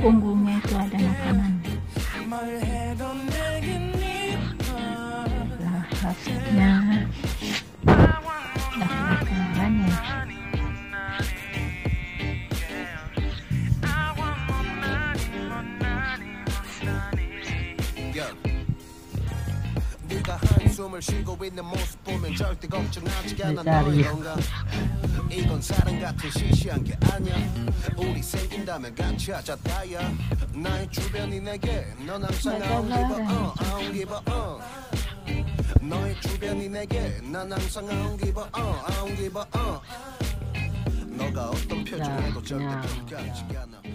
punggungnya itu ada makanan lahapnya kan ya. 이건 사랑 같은 시시한 게 아니야 우리 생긴다면 같이 하자 다야 나의 주변이 내게 넌 항상 I don't give a uh, I d o give a uh 너의 주변이 내게 난 항상 I don't give a uh, I d o give a uh 너가 어떤 표정에도 절대 변하지 않아